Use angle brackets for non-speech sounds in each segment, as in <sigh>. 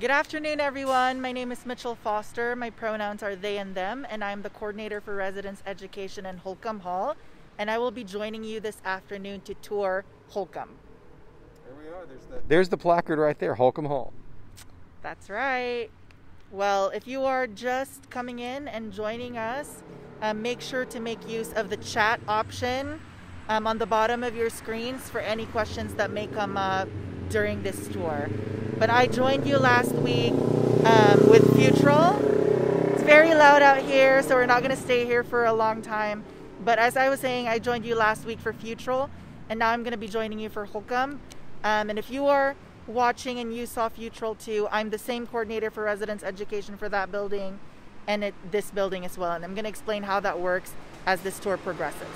Good afternoon, everyone. My name is Mitchell Foster. My pronouns are they and them, and I'm the coordinator for residence education in Holcombe Hall. And I will be joining you this afternoon to tour Holcombe. There we are. There's the, there's the placard right there, Holcombe Hall. That's right. Well, if you are just coming in and joining us, um, make sure to make use of the chat option um, on the bottom of your screens for any questions that may come up during this tour. But I joined you last week um, with Futrall. It's very loud out here, so we're not going to stay here for a long time. But as I was saying, I joined you last week for Futrall, and now I'm going to be joining you for Holcombe. Um, and if you are watching and you saw Futrall too, I'm the same coordinator for residence education for that building and it, this building as well. And I'm going to explain how that works as this tour progresses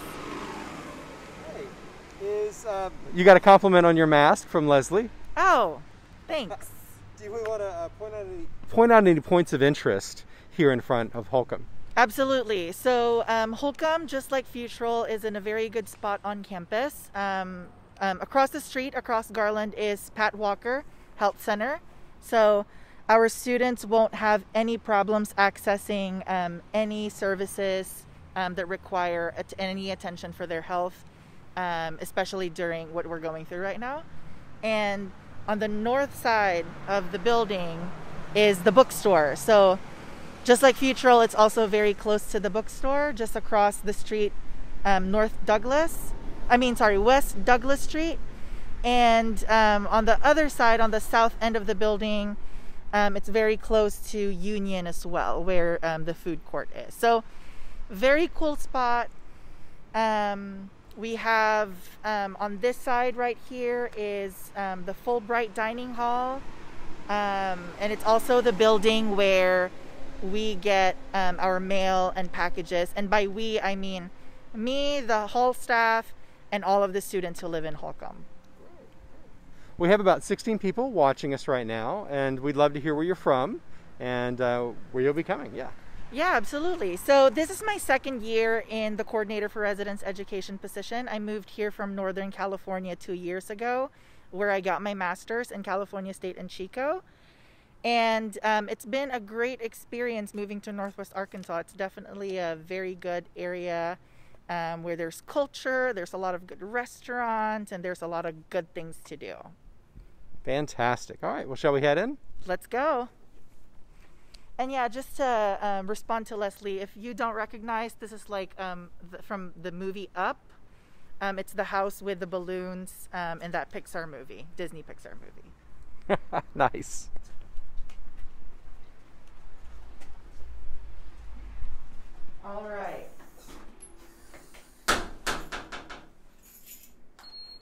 is uh, you got a compliment on your mask from Leslie. Oh, thanks. Do we want to uh, point out any point out any points of interest here in front of Holcombe? Absolutely. So um, Holcombe, just like Futrall, is in a very good spot on campus. Um, um, across the street, across Garland, is Pat Walker Health Center. So our students won't have any problems accessing um, any services um, that require at- any attention for their health um, especially during what we're going through right now. And on the north side of the building is the bookstore. So just like Futrall, it's also very close to the bookstore, just across the street, um, North Douglas. I mean, sorry, West Douglas Street. And um, on the other side, on the south end of the building, um, it's very close to Union as well, where um, the food court is. So, very cool spot. We have um, on this side right here is um, the Fulbright Dining Hall. Um, and it's also the building where we get um, our mail and packages. And by we, I mean me, the hall staff, and all of the students who live in Holcombe. We have about 16 people watching us right now, and we'd love to hear where you're from and uh, where you'll be coming. Yeah. Yeah, absolutely. So this is my second year in the coordinator for residence education position. I moved here from Northern California two years ago, where I got my master's in California State in Chico. And um, it's been a great experience moving to Northwest Arkansas. It's definitely a very good area um, where there's culture, there's a lot of good restaurants, and there's a lot of good things to do. Fantastic. All right, well, shall we head in? Let's go. And yeah, just to um, respond to Leslie, if you don't recognize, this is like um, the, from the movie Up. Um, it's the house with the balloons um, in that Pixar movie, Disney Pixar movie. <laughs> nice. All right.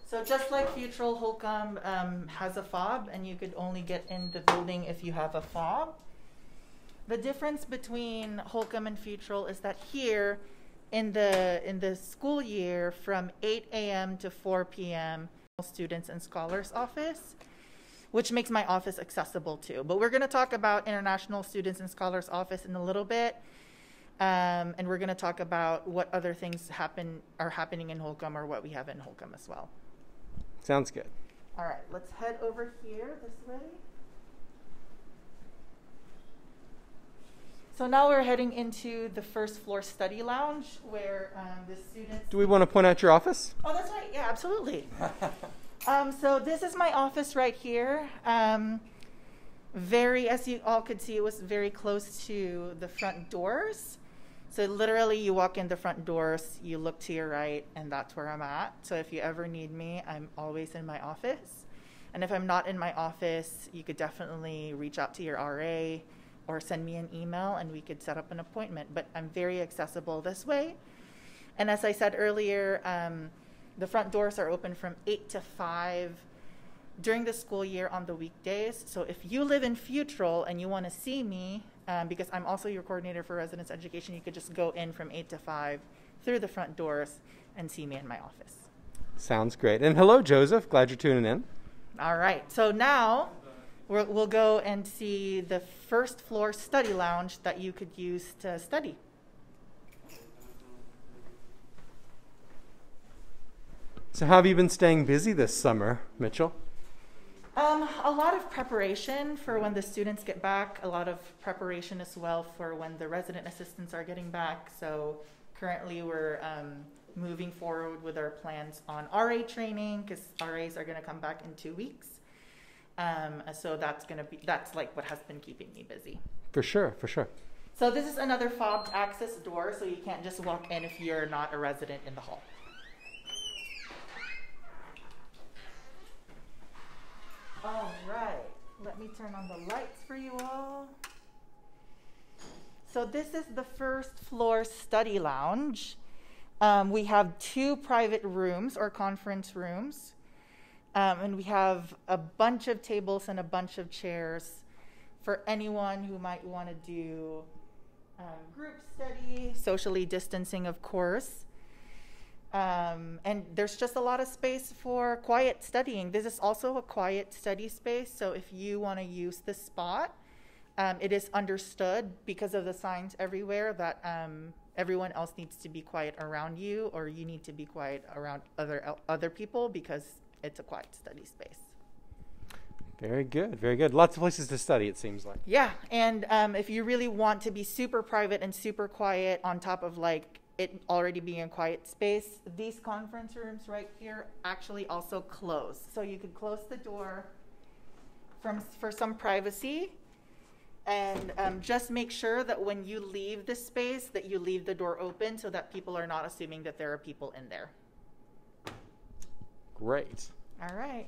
So just like Futrall Holcombe um, has a fob, and you could only get in the building if you have a fob. The difference between Holcombe and Futrall is that here, in the in the school year, from 8 a.m. to 4 p.m., students and scholars office, which makes my office accessible too. But we're going to talk about international students and scholars office in a little bit. Um, and we're going to talk about what other things happen are happening in Holcombe or what we have in Holcombe as well. Sounds good. All right, let's head over here this way. So now we're heading into the first floor study lounge where um, the students. Do we want to point out your office? Oh, that's right. Yeah, absolutely. <laughs> um, so this is my office right here. Um, very, as you all could see, it was very close to the front doors. So literally, you walk in the front doors, you look to your right, and that's where I'm at. So if you ever need me, I'm always in my office. And if I'm not in my office, you could definitely reach out to your RA or send me an email and we could set up an appointment. But I'm very accessible this way. And as I said earlier, um, the front doors are open from 8 to 5 during the school year on the weekdays. So if you live in Futrall and you want to see me, um, because I'm also your coordinator for residence education, you could just go in from 8 to 5 through the front doors and see me in my office. Sounds great. And hello, Joseph. Glad you're tuning in. All right. So now we will go and see the first floor study lounge that you could use to study. So, how have you been staying busy this summer, Mitchell? Um, a lot of preparation for when the students get back, a lot of preparation as well for when the resident assistants are getting back. So currently we're um, moving forward with our plans on RA training because RAs are going to come back in two weeks. Um, so that's going to be, that's like what has been keeping me busy. For sure, for sure. So this is another fobbed access door, so you can't just walk in if you're not a resident in the hall. All right, let me turn on the lights for you all. So this is the first floor study lounge. Um, we have two private rooms or conference rooms. Um, and we have a bunch of tables and a bunch of chairs for anyone who might want to do um, group study, socially distancing, of course. Um, and there's just a lot of space for quiet studying. This is also a quiet study space, so if you want to use this spot, um, it is understood because of the signs everywhere that um, everyone else needs to be quiet around you, or you need to be quiet around other other people because it's a quiet study space. Very good, very good. Lots of places to study, it seems like. Yeah, and um, if you really want to be super private and super quiet, on top of like it already being a quiet space, these conference rooms right here actually also close. So you could close the door from for some privacy, and um, just make sure that when you leave the space, that you leave the door open so that people are not assuming that there are people in there. Great. All right.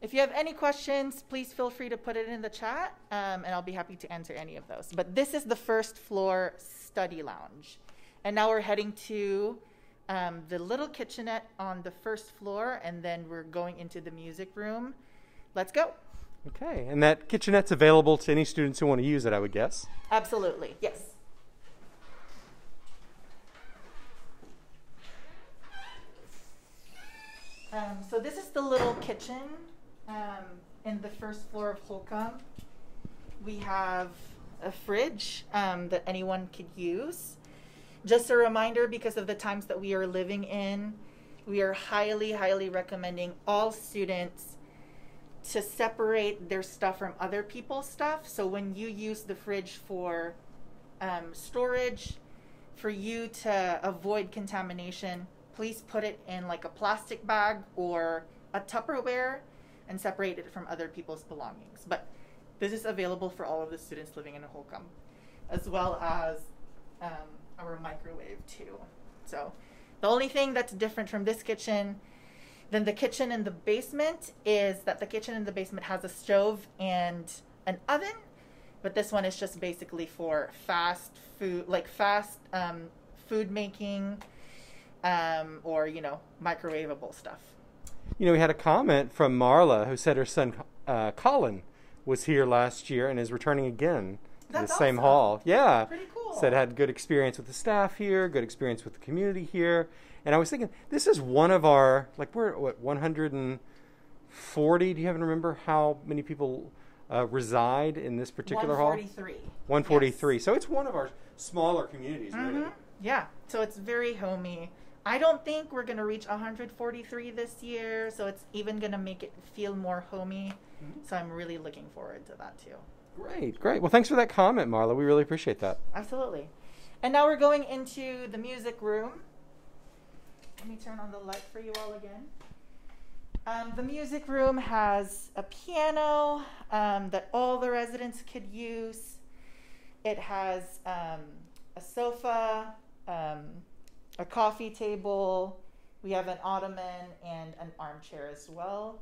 If you have any questions, please feel free to put it in the chat, um, and I'll be happy to answer any of those. But this is the first floor study lounge. And now we're heading to um, the little kitchenette on the first floor, and then we're going into the music room. Let's go. Okay, and that kitchenette's available to any students who want to use it, I would guess. Absolutely, yes. Um, so this is the little kitchen um, in the first floor of Holcombe. We have a fridge um, that anyone could use. Just a reminder because of the times that we are living in, we are highly, highly recommending all students to separate their stuff from other people's stuff. So when you use the fridge for um, storage, for you to avoid contamination, please put it in like a plastic bag or a Tupperware and separate it from other people's belongings. But this is available for all of the students living in Holcombe, as well as um, our microwave too. So the only thing that's different from this kitchen than the kitchen in the basement is that the kitchen in the basement has a stove and an oven, but this one is just basically for fast food, like fast um, food making, um, or you know microwavable stuff. You know, we had a comment from Marla who said her son uh, Colin was here last year and is returning again to That's the same hall. Yeah. Pretty cool. Said had good experience with the staff here, good experience with the community here. And I was thinking, this is one of our, like, we're what, 140? Do you even remember how many people uh, reside in this particular hall? 143. 143. So it's one of our smaller communities, really. Mhm. Yeah, so it's very homey. I don't think we're gonna reach 143 this year, so it's even gonna make it feel more homey. Mm-hmm. So I'm really looking forward to that too. Great, great. Well, thanks for that comment, Marla. We really appreciate that. Absolutely. And now we're going into the music room. Let me turn on the light for you all again. Um, the music room has a piano um, that all the residents could use. It has um, a sofa, um, a coffee table. We have an ottoman and an armchair as well.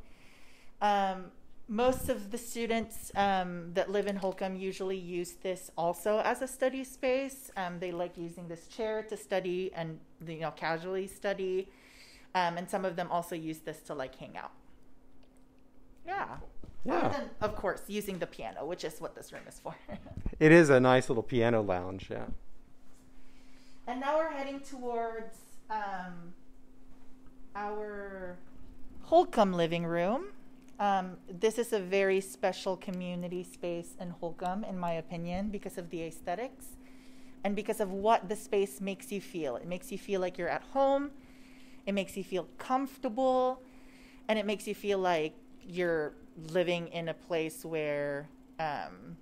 Um, most of the students um, that live in Holcombe usually use this also as a study space. Um, they like using this chair to study and you know casually study, um, and some of them also use this to like hang out. Yeah. Yeah. And then, of course, using the piano, which is what this room is for. <laughs> It is a nice little piano lounge, yeah. And now we're heading towards um, our Holcombe living room. Um, this is a very special community space in Holcombe, in my opinion, because of the aesthetics and because of what the space makes you feel. It makes you feel like you're at home, it makes you feel comfortable, and it makes you feel like you're living in a place where um,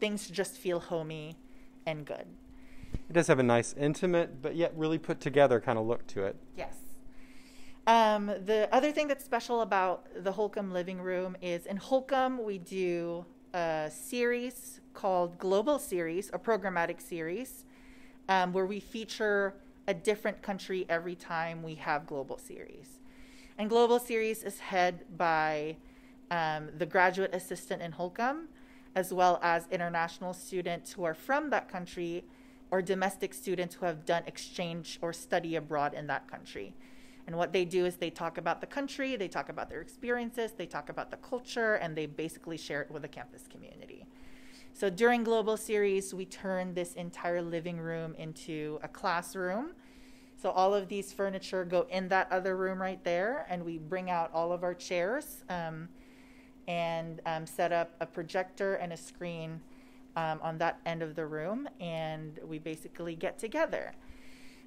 things just feel homey and good. It does have a nice, intimate, but yet really put together kind of look to it. Yes. Um, the other thing that's special about the Holcombe living room is in Holcombe, we do a series called Global Series, a programmatic series, um, where we feature a different country every time we have Global Series. And Global Series is head by um, the graduate assistant in Holcombe, as well as international students who are from that country or domestic students who have done exchange or study abroad in that country. And what they do is they talk about the country, they talk about their experiences, they talk about the culture, and they basically share it with the campus community. So during Global Series, we turn this entire living room into a classroom. So all of these furniture go in that other room right there, and we bring out all of our chairs um, and um, set up a projector and a screen um, on that end of the room, and we basically get together.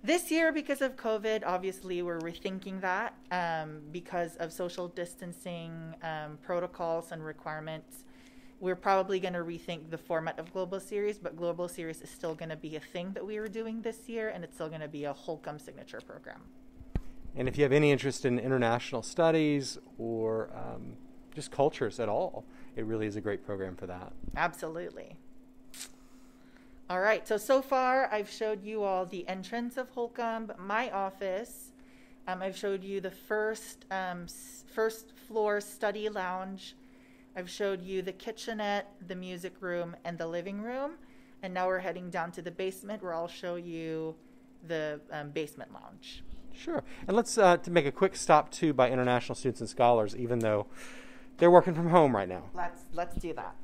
This year, because of COVID, obviously we're rethinking that um, because of social distancing um, protocols and requirements. We're probably going to rethink the format of Global Series, but Global Series is still going to be a thing that we are doing this year, and it's still going to be a Holcombe signature program. And if you have any interest in international studies or um, just cultures at all, it really is a great program for that. Absolutely. All right, so so far I've showed you all the entrance of Holcombe, my office. Um, I've showed you the first um, first floor study lounge. I've showed you the kitchenette, the music room, and the living room. And now we're heading down to the basement where I'll show you the um, basement lounge. Sure. And let's uh, to make a quick stop too by international students and scholars, even though they're working from home right now. Let's let's do that.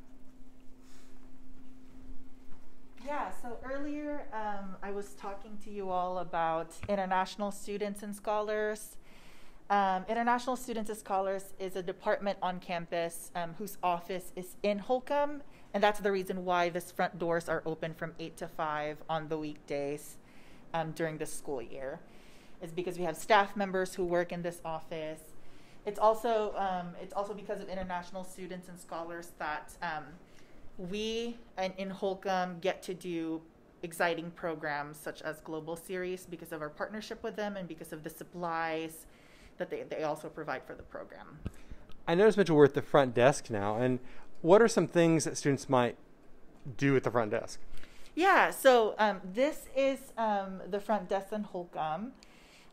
Yeah, so earlier um, I was talking to you all about international students and scholars. Um, international Students and Scholars is a department on campus um, whose office is in Holcombe, and that's the reason why this front doors are open from 8 to 5 on the weekdays um, during the school year. Is because we have staff members who work in this office. It's also um, it's also because of international students and scholars that um, we and in Holcombe get to do exciting programs such as Global Series because of our partnership with them and because of the supplies that they, they also provide for the program. I noticed, Mitchell, we're at the front desk now. And what are some things that students might do at the front desk? Yeah, so um, this is um, the front desk in Holcombe.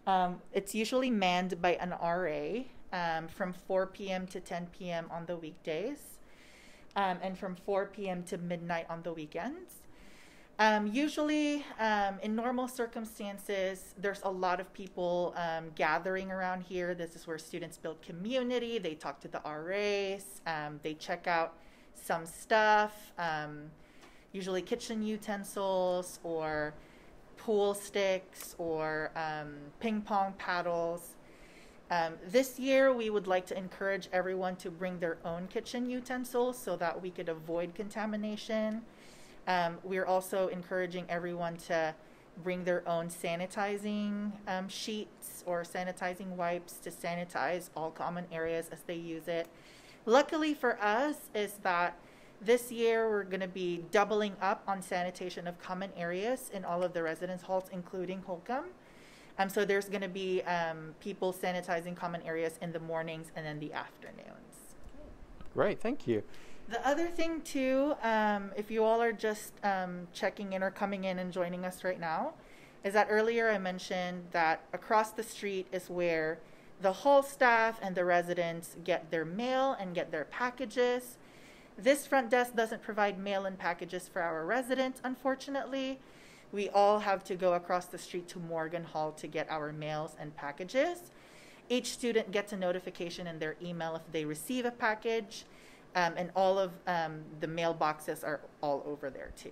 Um, it's usually manned by an RA um, from 4 p.m. to 10 p.m. on the weekdays, um, and from 4 p.m. to midnight on the weekends. Um, usually, um, in normal circumstances, there's a lot of people um, gathering around here. This is where students build community. They talk to the RAs. Um, they check out some stuff, um, usually kitchen utensils or pool sticks or um, ping pong paddles. Um, this year, we would like to encourage everyone to bring their own kitchen utensils so that we could avoid contamination. Um, we're also encouraging everyone to bring their own sanitizing um, sheets or sanitizing wipes to sanitize all common areas as they use it. Luckily for us is that this year we're going to be doubling up on sanitation of common areas in all of the residence halls, including Holcombe. Um, so there's going to be um, people sanitizing common areas in the mornings and then the afternoons. Great, thank you. The other thing, too, um, if you all are just um, checking in or coming in and joining us right now, is that earlier I mentioned that across the street is where the hall staff and the residents get their mail and get their packages. This front desk doesn't provide mail and packages for our residents, unfortunately. We all have to go across the street to Morgan Hall to get our mails and packages. Each student gets a notification in their email if they receive a package. Um, and all of um, the mailboxes are all over there too.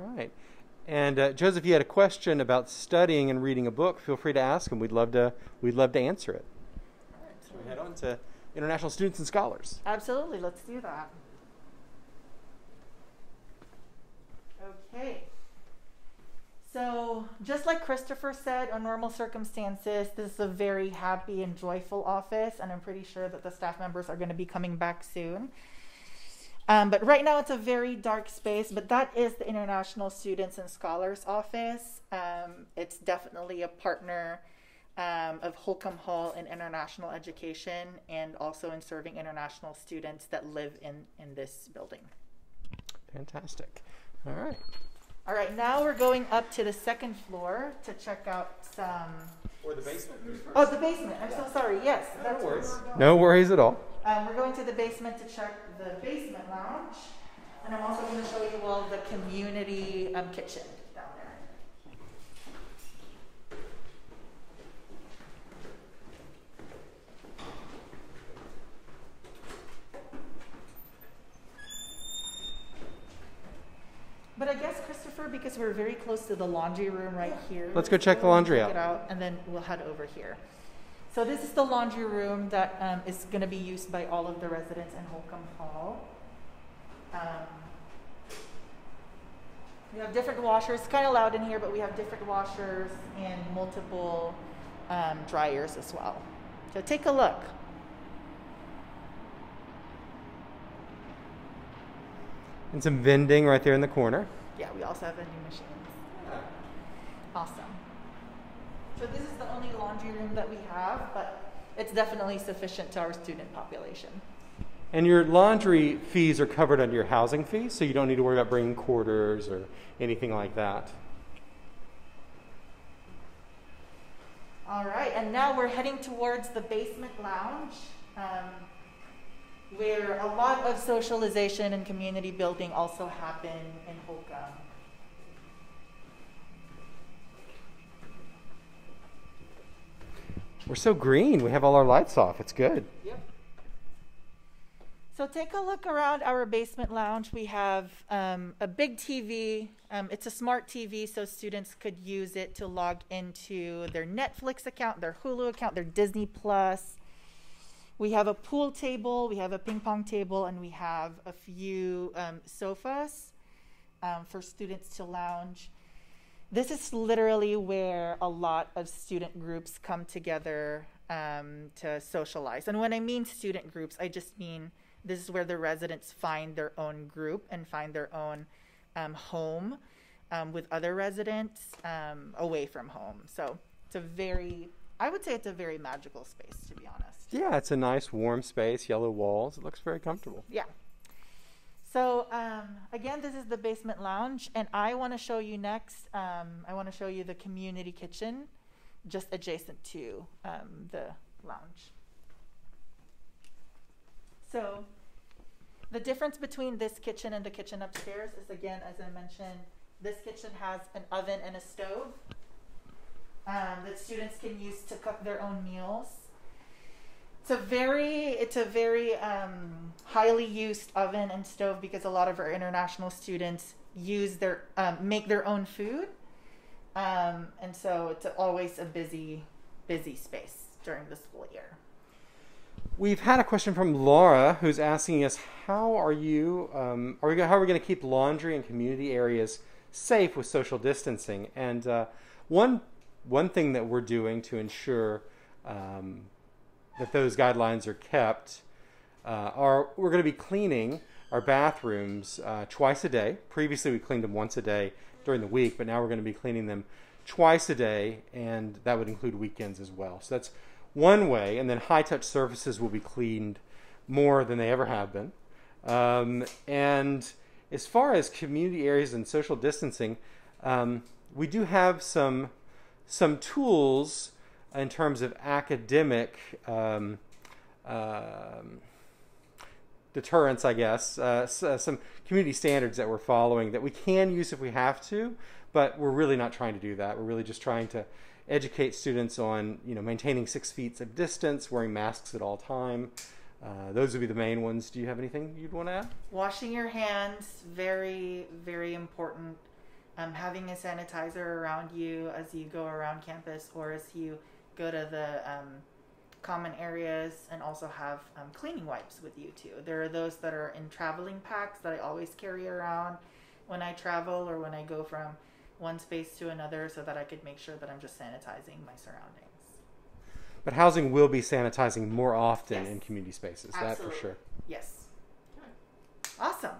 All right. And uh, Joseph, you had a question about studying and reading a book. Feel free to ask, and we'd love to we'd love to answer it. All right, so we head on to international students and scholars. Absolutely, let's do that. Okay. So, just like Christopher said, on normal circumstances, this is a very happy and joyful office, and I'm pretty sure that the staff members are going to be coming back soon. Um, but right now, it's a very dark space, but that is the International Students and Scholars Office. Um, it's definitely a partner um, of Holcombe Hall in international education and also in serving international students that live in, in this building. Fantastic. All right. All right, now we're going up to the second floor to check out some. Or the basement. Oh, the basement. I'm so sorry. Yes, that's No where worries. No worries at all. Um, we're going to the basement to check the basement lounge, and I'm also going to show you all the community um, kitchen down there. But I guess Christopher, because we're very close to the laundry room right here. Let's go check the laundry check out. it out, and then we'll head over here. So this is the laundry room that um, is going to be used by all of the residents in Holcombe Hall. Um, we have different washers. It's kind of loud in here, but we have different washers and multiple um, dryers as well. So take a look. And some vending right there in the corner. Yeah, we also have vending machines. Awesome. So this is the only laundry room that we have, but it's definitely sufficient to our student population. And your laundry fees are covered under your housing fees, so you don't need to worry about bringing quarters or anything like that. All right, and now we're heading towards the basement lounge, um, where a lot of socialization and community building also happen in Holcombe. We're so green. We have all our lights off. It's good. Yep. So take a look around our basement lounge. We have um, a big TV. Um, it's a smart TV, so students could use it to log into their Netflix account, their Hulu account, their Disney Plus. We have a pool table, we have a ping pong table, and we have a few um, sofas um, for students to lounge. This is literally where a lot of student groups come together um, to socialize. And when I mean student groups, I just mean this is where the residents find their own group and find their own um, home um, with other residents um, away from home. So it's a very, I would say it's a very magical space, to be honest. Yeah, it's a nice warm space, yellow walls. It looks very comfortable. Yeah. So um, again, this is the basement lounge, and I want to show you next. Um, I want to show you the community kitchen, just adjacent to um, the lounge. So the difference between this kitchen and the kitchen upstairs is again, as I mentioned, this kitchen has an oven and a stove um, that students can use to cook their own meals. It's a very it's a very um, highly used oven and stove because a lot of our international students use their um, make their own food, um, and so it's always a busy busy space during the school year. We've had a question from Laura who's asking us, "How are you? Um, are we? How are we going to keep laundry and community areas safe with social distancing?" And uh, one one thing that we're doing to ensure um, that those guidelines are kept uh, are we're going to be cleaning our bathrooms uh, twice a day. Previously, we cleaned them once a day during the week, but now we're going to be cleaning them twice a day, and that would include weekends as well. So that's one way. And then high touch surfaces will be cleaned more than they ever have been. Um, and as far as community areas and social distancing, um, we do have some some tools in terms of academic um, um, deterrence, I guess, uh, uh, some community standards that we're following that we can use if we have to, but we're really not trying to do that. We're really just trying to educate students on, you know, maintaining six feet of distance, wearing masks at all time. Uh, those would be the main ones. Do you have anything you'd want to add? Washing your hands, very, very important. Um, having a sanitizer around you as you go around campus or as you go to the um, common areas, and also have um, cleaning wipes with you too. There are those that are in traveling packs that I always carry around when I travel or when I go from one space to another so that I could make sure that I'm just sanitizing my surroundings. But housing will be sanitizing more often Yes. in community spaces. That for sure. Yes. Awesome.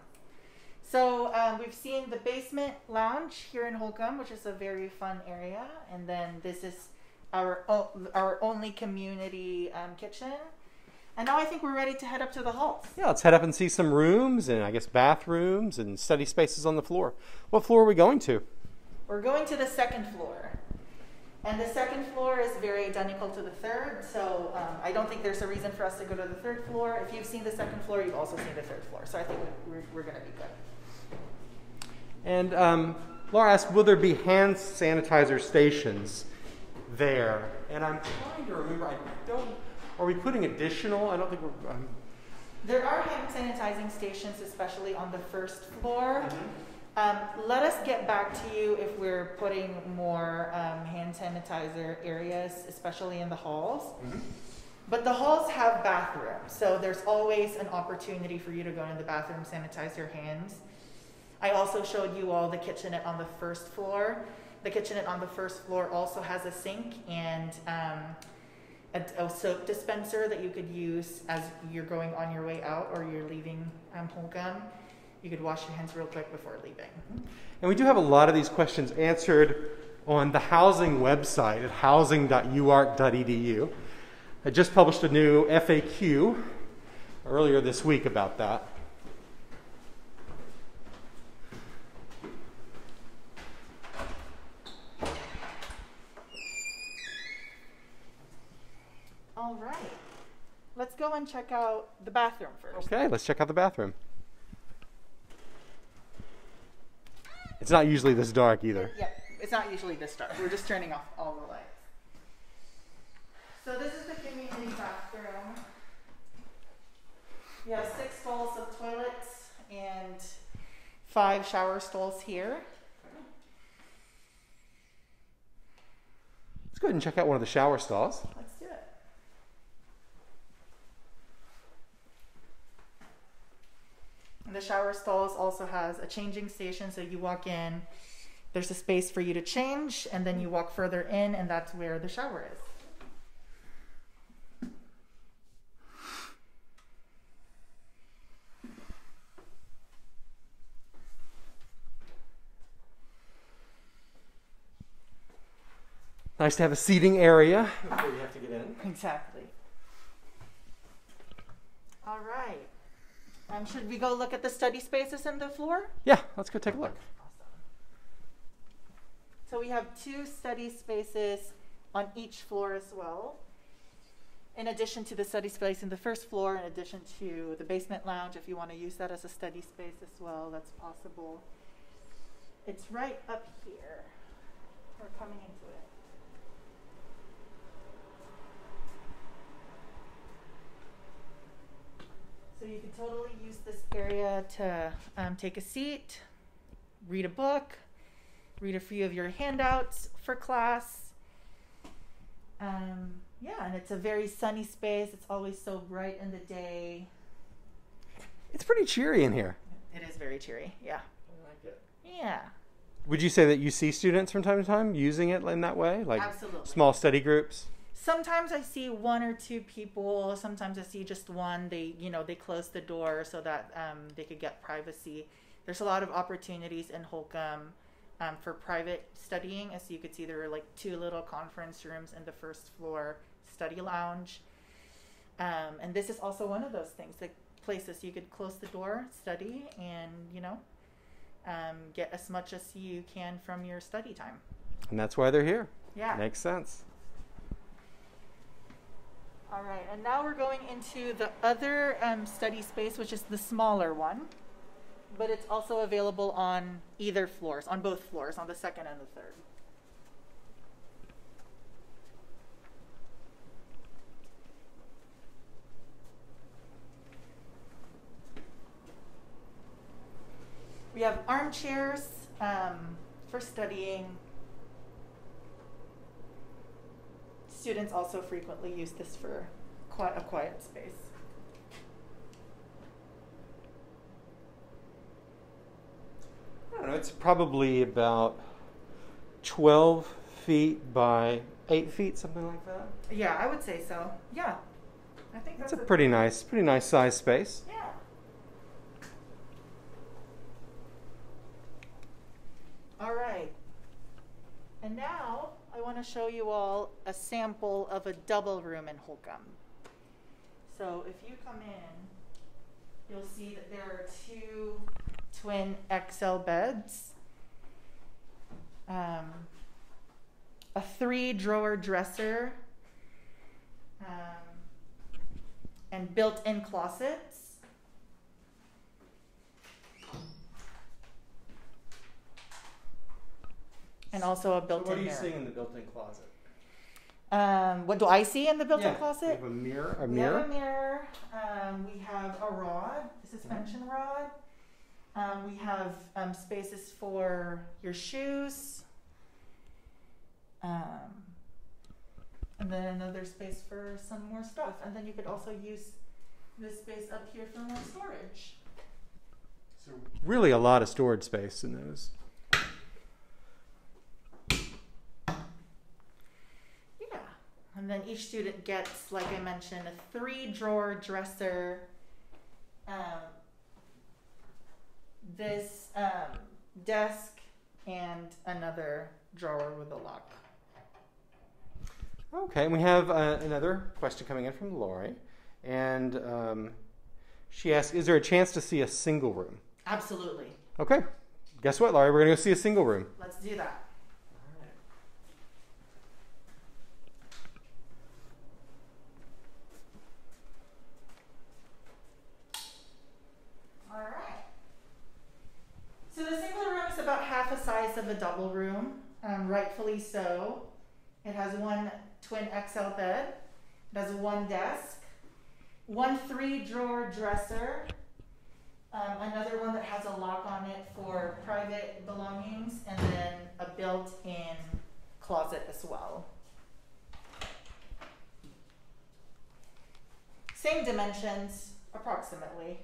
So um, we've seen the basement lounge here in Holcombe, which is a very fun area, and then this is our o- our only community um, kitchen. And now I think we're ready to head up to the halls. Yeah, let's head up and see some rooms and I guess bathrooms and study spaces on the floor. What floor are we going to? We're going to the second floor. And the second floor is very identical to the third, so um, I don't think there's a reason for us to go to the third floor. If you've seen the second floor, you've also seen the third floor, so I think we're, we're going to be good. And um, Laura asked, will there be hand sanitizer stations there? And I'm trying to remember. I don't. Are we putting additional? I don't think we're. Um, There are hand sanitizing stations, especially on the first floor. Um, let us get back to you if we're putting more um, hand sanitizer areas, especially in the halls. But the halls have bathrooms, so there's always an opportunity for you to go in the bathroom, sanitize your hands. I also showed you all the kitchenette on the first floor. The kitchenette on the first floor also has a sink and um, a, a soap dispenser that you could use as you're going on your way out or you're leaving um. You could wash your hands real quick before leaving. and we do have a lot of these questions answered on the housing website at housing.uark.edu. I just published a new FAQ earlier this week about that. All right. Let's go and check out the bathroom first. Okay, let's check out the bathroom. It's not usually this dark either. Yeah, it's not usually this dark. We're just turning off all the lights. So this is the community bathroom. We have six stalls of toilets and five shower stalls here. Let's go ahead and check out one of the shower stalls. Let's do it. The shower stalls also has a changing station, so you walk in, there's a space for you to change, and then you walk further in, and that's where the shower is. Nice to have a seating area before you have to get in. Exactly. All right. Um, should we go look at the study spaces in the floor? Yeah, let's go take a look. So we have two study spaces on each floor as well. In addition to the study space in the first floor, in addition to the basement lounge, if you want to use that as a study space as well, that's possible. It's right up here. We're coming into it. So you can totally use this area to um, take a seat, read a book, read a few of your handouts for class. Um, yeah, and it's a very sunny space. It's always so bright in the day. It's pretty cheery in here. It is very cheery. Yeah. Yeah. Would you say that you see students from time to time using it in that way? Like Absolutely. small study groups? Sometimes I see one or two people. Sometimes I see just one. They, you know, they close the door so that um, they could get privacy. There's a lot of opportunities in Holcombe um, for private studying. As you could see, there are like two little conference rooms in the first floor study lounge. Um, and this is also one of those things, like places you could close the door, study, and you know, um, get as much as you can from your study time. And that's why they're here. Yeah. Makes sense. All right, and now we're going into the other um, study space, which is the smaller one, but it's also available on either floors, on both floors, on the second and the third. We have armchairs um, for studying. Students also frequently use this for qui- a quiet space. I don't know. It's probably about 12 feet by 8 feet, something like that. Yeah, I would say so. Yeah. I think That's that's, a pretty nice, pretty nice size space. Yeah. All right. And now want to show you all a sample of a double room in Holcombe. So if you come in, you'll see that there are two twin XL beds, um, a three drawer dresser, um, and built in closets. And also a built in What are you mirror. in the built-in closet? Um, what do I see in the built in We closet? have a mirror. A We have mirror. a mirror. Um, we have a rod, a suspension rod. Um, we have um, spaces for your shoes. Um, and then another space for some more stuff. And then you could also use this space up here for more storage. So really, a lot of storage space in those. Yeah. And then each student gets, like I mentioned, a three drawer dresser. Um, this um, desk and another drawer with a lock. Okay, and we have uh, another question coming in from Lori, and um, she asks, "Is there a chance to see a single room?" Absolutely. Okay, guess what, Laurie? We're gonna go see a single room. Let's do that. All right. So the single room is about half the size of a double room, um, rightfully so. It has one twin XL bed. It has one desk, one three drawer dresser, um, another one that has a lock on it for private belongings, and then a built-in closet as well. Same dimensions, approximately.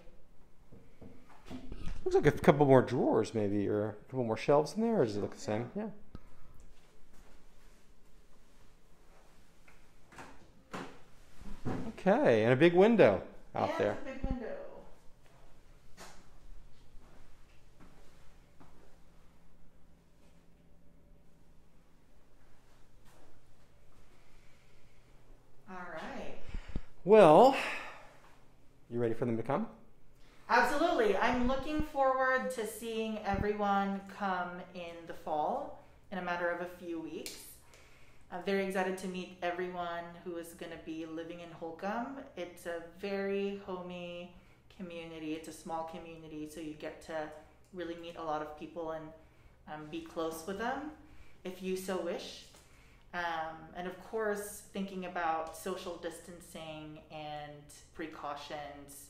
Looks like a couple more drawers, maybe, or a couple more shelves in there, or does it look the same? Yeah. Okay, and a big window out and there. a big window. All right. Well, you ready for them to come? Absolutely. I'm looking forward to seeing everyone come in the fall in a matter of a few weeks. I'm very excited to meet everyone who is going to be living in Holcombe. It's a very homey community, it's a small community, so you get to really meet a lot of people and um, be close with them if you so wish. Um, and of course, thinking about social distancing and precautions.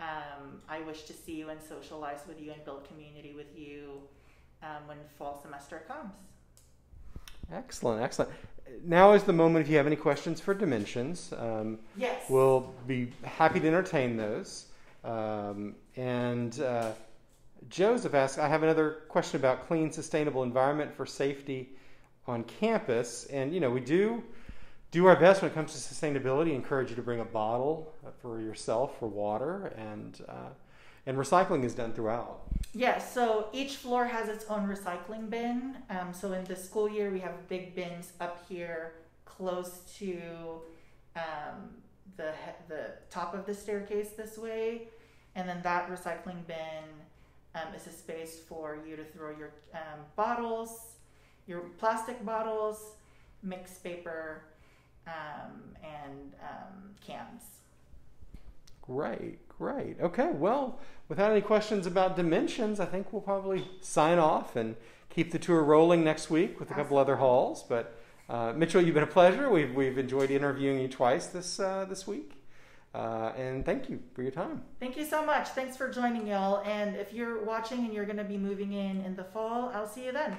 Um, I wish to see you and socialize with you and build community with you um, when fall semester comes. Excellent, excellent. Now is the moment if you have any questions for Dimensions. Um, Yes. we'll be happy to entertain those. Um, and uh, Joseph asked, I have another question about clean, sustainable environment for safety on campus. And, you know, we do do our best when it comes to sustainability, encourage you to bring a bottle uh, for yourself for water. And, uh, and recycling is done throughout. Yes, so each floor has its own recycling bin. Um, so in the school year, we have big bins up here close to um, the the top of the staircase this way, and then that recycling bin um, is a space for you to throw your um, bottles, your plastic bottles, mixed paper, um, and um, cans. Great, great. Okay, well, without any questions about dimensions, I think we'll probably sign off and keep the tour rolling next week with a couple other halls. But uh, Mitchell, you've been a pleasure. We've, we've enjoyed interviewing you twice this uh, this week, uh, and thank you for your time. Thank you so much. Thanks for joining y'all. And if you're watching and you're going to be moving in in the fall, I'll see you then.